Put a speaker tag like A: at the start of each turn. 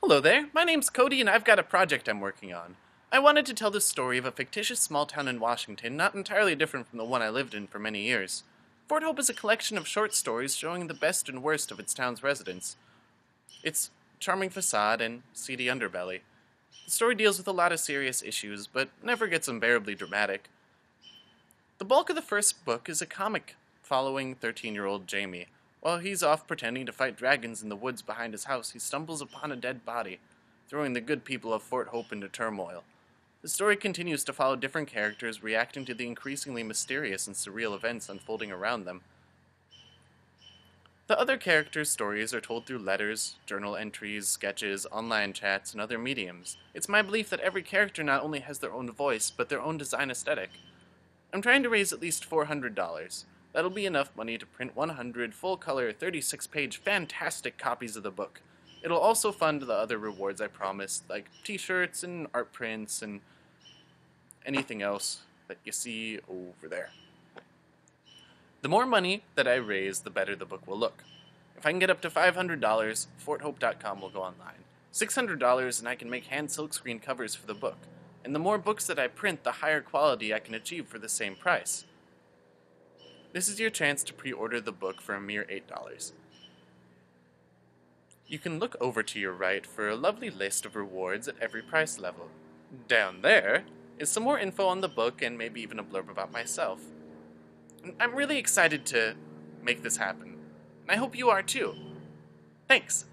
A: Hello there, my name's Cody and I've got a project I'm working on. I wanted to tell the story of a fictitious small town in Washington, not entirely different from the one I lived in for many years. Fort Hope is a collection of short stories showing the best and worst of its town's residents. Its charming facade and seedy underbelly. The story deals with a lot of serious issues, but never gets unbearably dramatic. The bulk of the first book is a comic following 13 year old Jamie. While he's off pretending to fight dragons in the woods behind his house, he stumbles upon a dead body, throwing the good people of Fort Hope into turmoil. The story continues to follow different characters reacting to the increasingly mysterious and surreal events unfolding around them. The other characters' stories are told through letters, journal entries, sketches, online chats, and other mediums. It's my belief that every character not only has their own voice, but their own design aesthetic. I'm trying to raise at least $400. That'll be enough money to print 100 full color, 36 page, fantastic copies of the book. It'll also fund the other rewards I promised, like t shirts and art prints and anything else that you see over there. The more money that I raise, the better the book will look. If I can get up to $500, forthope.com will go online. $600 and I can make hand silkscreen covers for the book. And the more books that I print, the higher quality I can achieve for the same price. This is your chance to pre order the book for a mere $8. You can look over to your right for a lovely list of rewards at every price level. Down there is some more info on the book and maybe even a blurb about myself. I'm really excited to make this happen, and I hope you are too. Thanks.